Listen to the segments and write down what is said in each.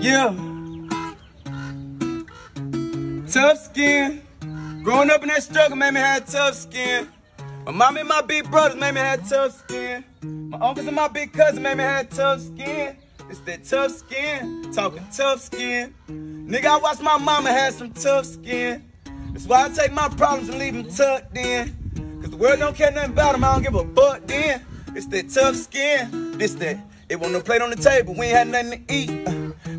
Yeah. Tough skin. Growing up in that struggle made me have tough skin. My mom and my big brothers made me have tough skin. My uncles and my big cousins made me have tough skin. It's that tough skin, talking tough skin. Nigga, I watched my mama have some tough skin. That's why I take my problems and leave them tucked in. Cause the world don't care nothing about them, I don't give a fuck then. It's that tough skin, this that. It wasn't no plate on the table, we ain't had nothing to eat.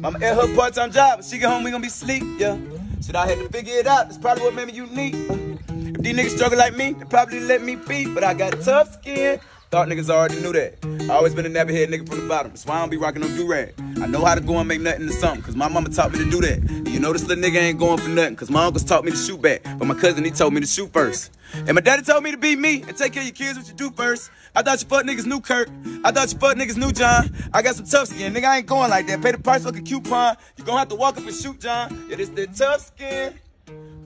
Mama at her part-time job, she get home, we gonna be sleep, yeah. Shit, I had to figure it out, that's probably what made me unique. If these niggas struggle like me, they probably let me be, but I got tough skin. Thought niggas already knew that. I always been a nappy head nigga from the bottom. That's why I don't be rocking no do-rag. I know how to go and make nothing to something, cause my mama taught me to do that. This little nigga ain't going for nothing, cause my uncles taught me to shoot back. But my cousin, he told me to shoot first. And my daddy told me to be me and take care of your kids what you do first. I thought you fuck niggas knew Kirk. I thought you fuck niggas knew John. I got some tough skin. Nigga, I ain't going like that. Pay the price like a coupon. You gon' have to walk up and shoot John. Yeah, this that tough skin.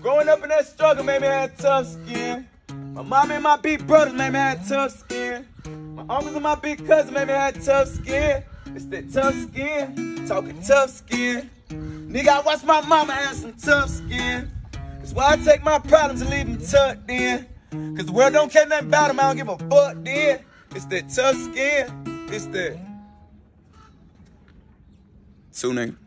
Growing up in that struggle made me have tough skin. My mom and my big brothers made me have tough skin. My uncles and my big cousins made me have tough skin. It's that tough skin, talking tough skin. Nigga, I watched my mama have some tough skin. That's why I take my problems and leave them tucked in. Cause the world don't care nothing about them, I don't give a fuck then. It's that tough skin, it's that. Two name.